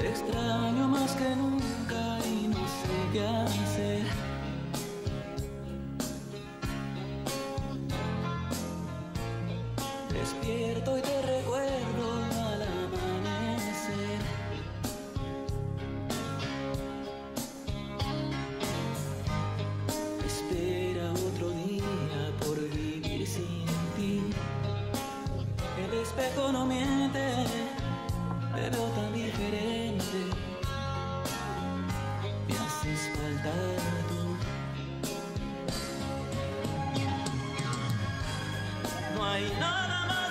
Te extraño más que nunca y no sé qué hacer. Despierto y te recuerdo al amanecer. Espera otro día por vivir sin ti. El espejo no miente, cantado. No hay nada más.